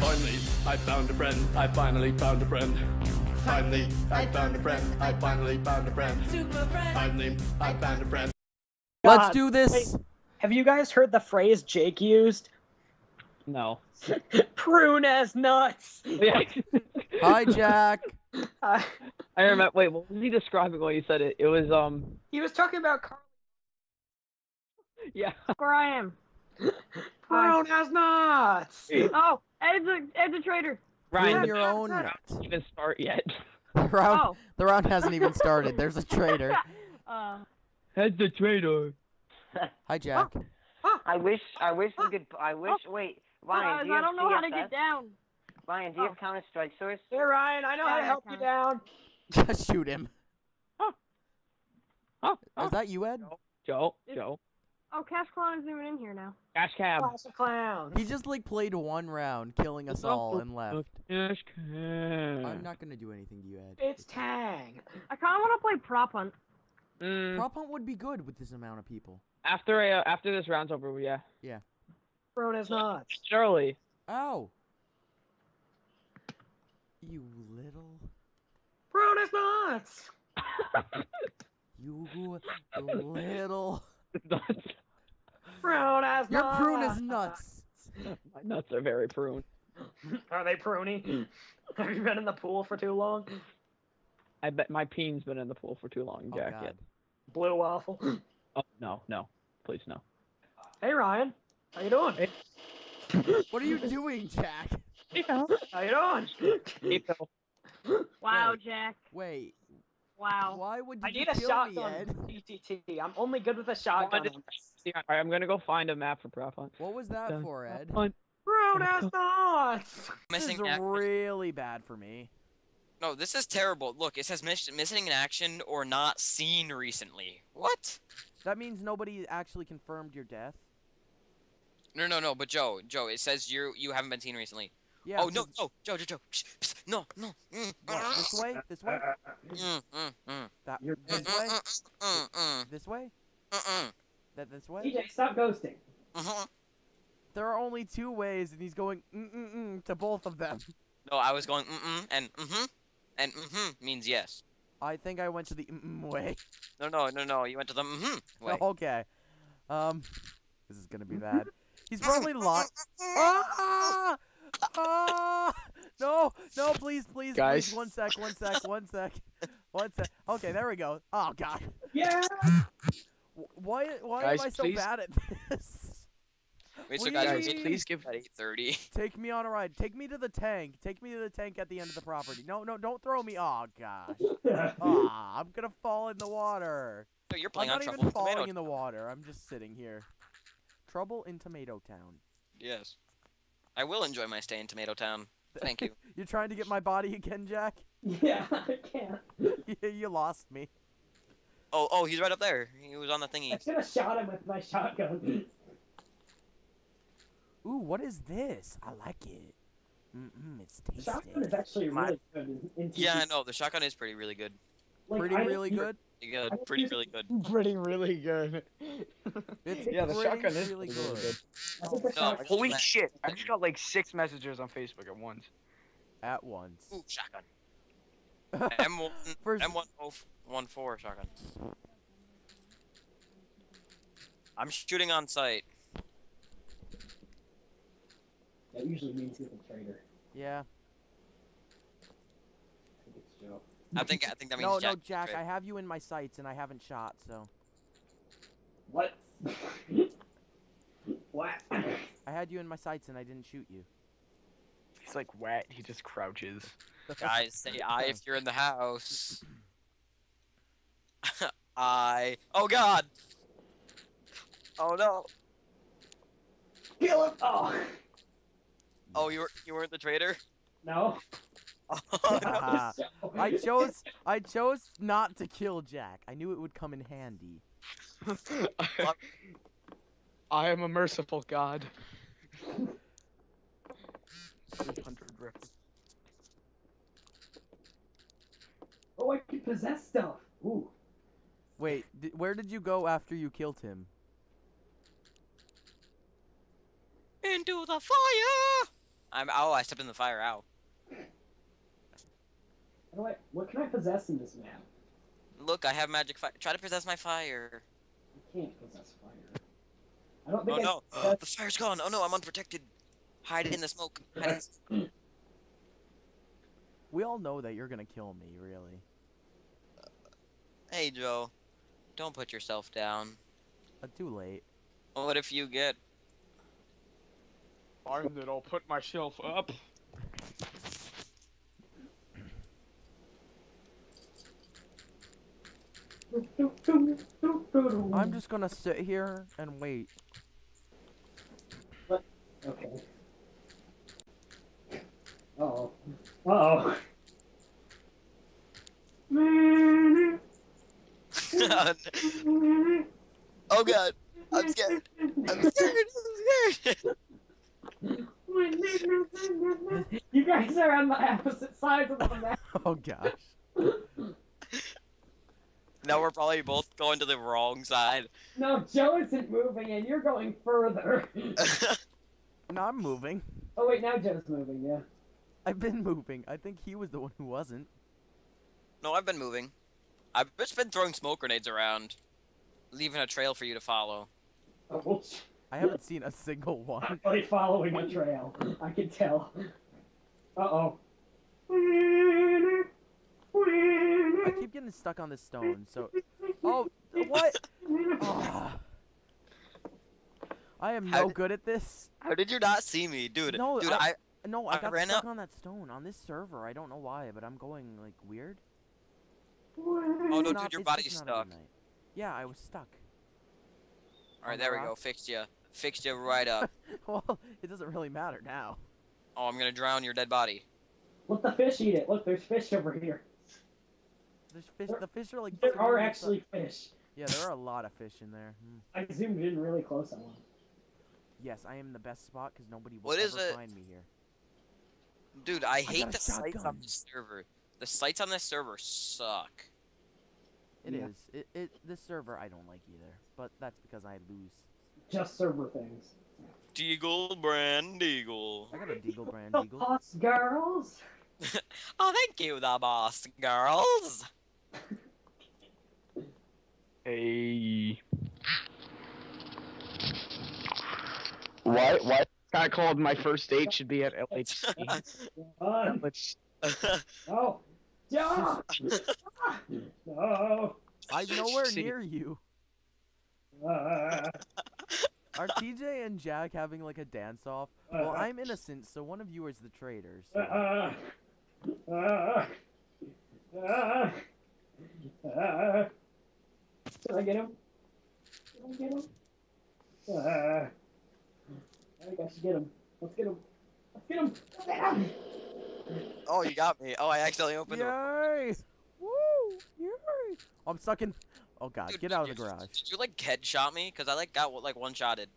Finally, I found a friend. I finally found a friend. Finally, I found a friend. I finally found a friend. Super friend. Finally, I found a friend. Let's do this. wait. Have you guys heard the phrase Jake used? No. Prune as nuts. Yeah. Hi, Jack. Uh, I remember. Wait, what was he describing when he said it? It was um. he was talking about Carl. Yeah. Where I am. Prune has nuts. Oh, Ed's a Ed's a traitor. Ryan, Ruin the your yeah, own yeah. nut. didn't even start yet. The round, Oh. the round hasn't even started. There's a traitor. Uh, That's the traitor. Hi, Jack. I wish, I wish we could, I wish, wait, Ryan, guys, do you I don't know how to get down. Ryan, do you have Oh. Counter Strike Source? Hey Ryan, I know how to help you down. Just shoot him. Oh, oh. Is that you, Ed? Joe, It's- Joe. Oh, Cash Clown is even in here now. Cash cab. Class of clowns. He just like played one round, killing us all, and left. Cash cab. I'm not gonna do anything to you, Ed. It's Tang. I kind of want to play prop hunt. Mm, Prop hunt would be good with this amount of people. after uh, after this round's over, yeah. Prune as nuts. Shirley. Ow! You little, Prune as nuts. you little. Prune as Your nuts. prune is nuts. My nuts are very prune. Are they pruny? Have you been in the pool for too long? I bet my peen's been in the pool for too long, Jack. Oh Jack. God. Blue waffle. Oh no, no, please no. Hey Ryan, how you doing? What are you doing, Jack? How you doing? Hey, Phil. Wow, Wait. Jack. Wait, Wow. why would you I need a kill me, shotgun. Ed? TTT. I'm only good with a Well, shotgun. Just- yeah, all right, I'm gonna go find a map for prop hunt. What was that Dun, for, Ed? Hunt. Prune as nuts. This Missing is act- really bad for me. No, this is terrible. Look, it says miss missing in action or not seen recently. What? That means nobody actually confirmed your death. No, no, no. But Joe, Joe, it says you you haven't been seen recently. Yeah. oh no, 'cause- no, Joe, Joe, Joe. Psst, psst, no, no. Mm, What, this way? This way? mm, mm, mm, That this way? mm, mm, This way? mm, mm, That this way? TJ, stop ghosting. mhm. There are only two ways, and he's going mm mm mm to both of them. No, I was going mm mm and mm hmm and mm hmm means yes. I think I went to the mm mm way. No, no, no, no. You went to the mm hmm way. Okay. Um, this is gonna be bad. He's probably lying. Ah! Ah! No, no, please, please, Guys. please. One sec, one sec, one sec, one sec. Okay, there we go. Oh God. Yeah. Wh- Why? Why Guys, am I so please. bad at this? Wait, so guys, we're Please. Please give- at eight thirty. Take me on a ride. Take me to the tank. Take me to the tank at the end of the property. No, no, don't throw me. Oh gosh. Ah, I'm gonna fall in the water. No, you're playing I'm not on even Trouble falling Tomato. in the water. I'm just sitting here. Trouble in Tomato Town. Yes. I will enjoy my stay in Tomato Town. Thank you. You're trying to get my body again, Jack? Yeah, I can't. you lost me. Oh, oh, he's right up there. He was on the thingy. I should have shot him with my shotgun. Ooh, what is this? I like it. Mm-mm, it's The shotgun is tasty. actually My- really good. In, in Yeah, I know. The shotgun is pretty really good. Like, Pretty I really good. You good. I don't Pretty really good. Pretty really good. It's yeah, the shotgun is really pretty really good. I think the No, Holy shit! I just got like six messages on Facebook at once. At once. Ooh, shotgun. M1, First- M1014 shotgun. I'm shooting on sight. That usually means he's a traitor. Yeah. I think it's Joe. I think I think that means No, Jack. no, Jack. I have you in my sights and I haven't shot, so What? what? I had you in my sights and I didn't shoot you. He's like wet. He just crouches. Guys, say I if you're in the house. I. Oh God. Oh no. Kill him! Oh! Oh, you were you weren't the traitor. No. Oh, no. I chose I chose not to kill Jack. I knew it would come in handy. I am a merciful god. 300 reference. Oh, I can possess stuff! Ooh. Wait, di- where did you go after you killed him? Into the fire. I'm. Oh, I stepped in the fire. Ow. How do I, what can I possess in this map? Look, I have magic fire. Try to possess my fire. I can't possess fire. I don't Oh think I no, can the fire's gone. Oh no, I'm unprotected. Hide in the smoke. Hide in the smoke. We all know that you're gonna kill me, really. Hey Joe, don't put yourself down. Uh, too late. What if you get? Fine, then I'll put myself up. I'm just gonna sit here and wait. Okay. Oh. Oh. oh god, I'm scared. I'm scared. I'm scared. you guys are on the opposite sides of the map. Oh gosh. now we're probably both going to the wrong side. No, Joe isn't moving and you're going further. No, I'm moving. Oh wait, now Joe's moving, yeah. I've been moving. I think he was the one who wasn't. no, I've been moving. I've just been throwing smoke grenades around, leaving a trail for you to follow. Oh, I haven't seen a single one. I'm really following a trail. I can tell. Uh oh. I keep getting stuck on this stone, so. Oh, what? Ah. I am How no did- good at this. How did you not see me, dude? No, dude, I- I, No, I I got ran stuck up- on that stone on this server. I don't know why, but I'm going like weird. Oh It's no, dude, your body's just not a good stuck. Yeah, I was stuck. All right, on there the we go. rock. Fixed you. Fixed you right up. well, it doesn't really matter now. oh, I'm gonna drown your dead body. Let the fish eat it. Look, there's fish over here. There's fish. There- The fish are like. There are three actually fish. Yeah, there are a lot of fish in there. Hmm. I zoomed in really close on one. Yes, I am the best spot because nobody will What is ever it? find me here. Dude, I hate a the sites on shotgun. this server. The sites on this server suck. It is. Yeah. It, it. This server I don't like either, but that's because I lose. Just server things. Deagle brand eagle. I got a Deagle brand The Deagle. boss girls. Oh, thank you, the boss girls. Hey. Why? Why? I called my first date should be at LHC. Fun. Let's. Oh. Joe. no. I'm nowhere See. near you. Uh, Are TJ and Jack having like a dance off? Well, I'm innocent, so one of you is the traitor. So. Uh, uh, uh, uh, Did I get him? Did I get him? I think I should get him. Let's get him. Let's get him. Let's get him. oh, you got me. Oh, I accidentally opened the Yay! Woo! Yay! I'm stuck in. Oh god, Dude, get out of the did you- garage. Did you like headshot me? Cause I like got like one shotted.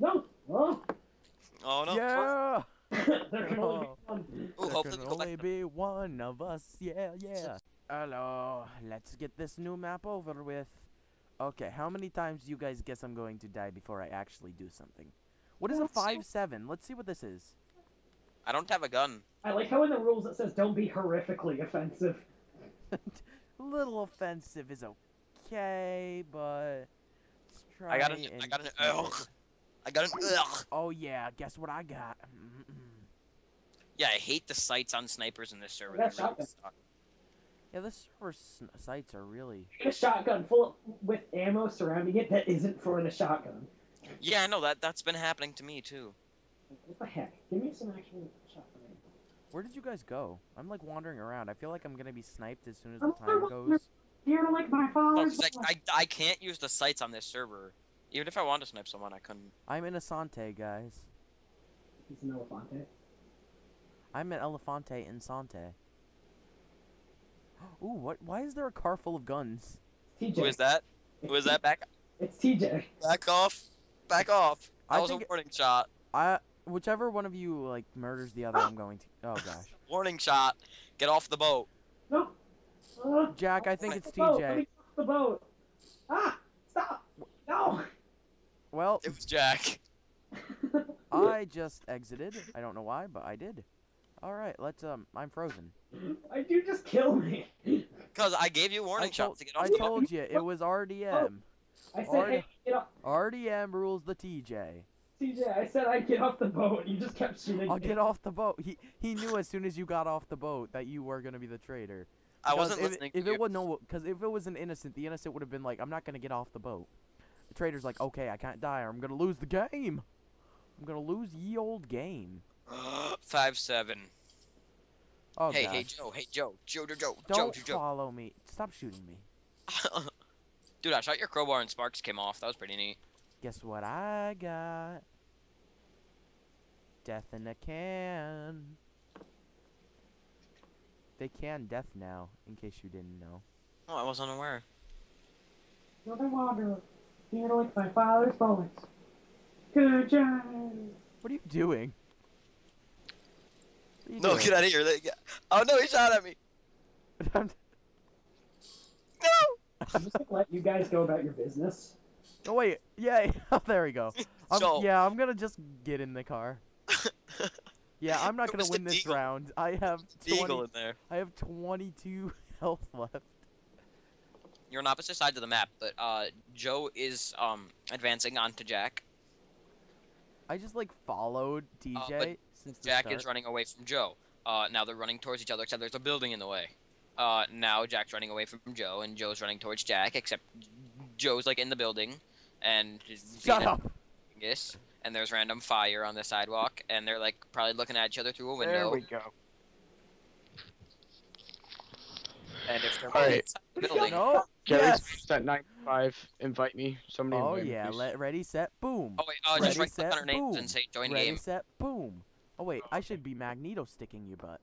No. Oh. Oh no. Yeah! there can only Oh. be one. Ooh, There can we go back only be one of us. Yeah, yeah. Hello. Let's get this new map over with. Okay, how many times do you guys guess I'm going to die before I actually do something? What is a 5-7? Let's see what this is. I don't have a gun. I like how in the rules it says don't be horrifically offensive. A little offensive is okay, but let's try I got an. I got an. keep Ugh. I got an. Ugh. Oh yeah, guess what I got? Yeah, I hate the sights on snipers in this server. That They really shotgun. suck. Yeah, the server s- sites are really. A shotgun full of, with ammo surrounding it that isn't for the shotgun. Yeah, I know that. That's been happening to me too. What the heck? Give me some actual shotgun. ammo. Where did you guys go? I'm like wandering around. I feel like I'm gonna be sniped as soon as I'm the time goes. You're like my Oh, father's. 'cause I, I, I can't use the sights on this server. Even if I wanted to snipe someone, I couldn't. I'm in Asante, guys. He's an elefante. I'm at Elefante in Sante. Ooh, what? Why is there a car full of guns? TJ. Who is that? Who is that? Back, It's TJ. back off, back off. That I was a think- warning shot. I, whichever one of you like murders the other, I'm going to. Oh gosh, Warning shot. Get off the boat. No. Uh, Jack, I think it's the boat. Let TJ. me off the boat. Ah! Stop! No! Well, It was Jack. I just exited. I don't know why, but I did. All right, let's um. I'm frozen. I do just kill me. Because I gave you warning I shots told, to get off I the told you it was RDM. I said, Alright. hey, get off. RDM rules the TJ. TJ, I said I'd get off the boat. You just kept shooting I'll me. get off the boat. He he knew as soon as you got off the boat that you were gonna be the traitor. I wasn't if, listening If to you. it was no, because if it was an innocent, the innocent would have been like, "I'm not gonna get off the boat." The traitor's like, "Okay, I can't die, or I'm gonna lose the game. I'm gonna lose ye old game." Five seven. Oh hey, gosh. hey, Joe. Hey, Joe. Joe, Joe, Joe, Don't Joe, Joe, follow me. Stop shooting me. Dude, I shot your crowbar and sparks came off. That was pretty neat. Guess what I got? Death in a can. They can death now, in case you didn't know. Oh, I wasn't aware. Another wanderer. Here with my father's bullets. Good job. What are you doing? What are you No, doing? get out of here. Let- Oh no, he shot at me. No. I'm just gonna let you guys go about your business. oh wait, yeah, oh, there we go. I'm, Joel. yeah, I'm gonna just get in the car. Yeah, I'm not gonna win this Deagle. round. I have Eagle 20, in there. I have 22 health left. You're on opposite sides of the map, but uh, Joe is um advancing onto Jack. I just like followed TJ Uh, but since the Jack start. is running away from Joe. Uh, now they're running towards each other, except there's a building in the way. Uh, now Jack's running away from Joe, and Joe's running towards Jack, except Joe's like in the building, and is Shut up. dingus, And there's random fire on the sidewalk, and they're like probably looking at each other through a window. There we go. And if they're All both right. inside the building, No. Garry's yes. at 95. Invite me. Somebody Oh invite yeah. please. Let ready set boom. oh wait, uh, just Ready, right click set, on our names boom. and say join ready game. set boom. Oh wait, I should be Magneto sticking you butt.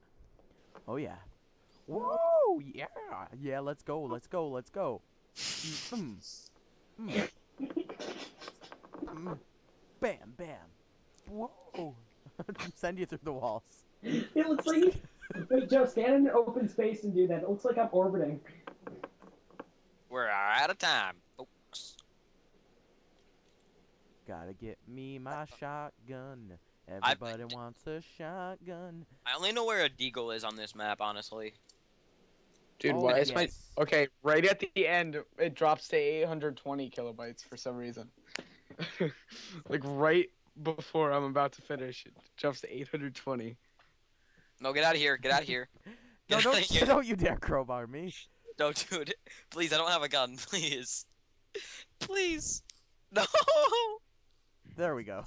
Oh yeah. Whoa yeah yeah. Let's go. Let's go. Let's go. Mm, mm, mm. Bam bam. Whoa. Send you through the walls. It looks like. Wait, Joe, stand in an open space and do that. It looks like I'm orbiting. We're out of time, folks. Gotta get me my shotgun. I- Everybody wants a shotgun. I only know where a deagle is on this map, honestly. Dude, Oh, why is my okay? Right at the end, it drops to 820 kilobytes for some reason. like right before I'm about to finish, it jumps to 820. No, get out of here. Get out of here. No, don't, outta here. don't you dare crowbar me. No, dude. Please, I don't have a gun. Please. Please. No. There we go.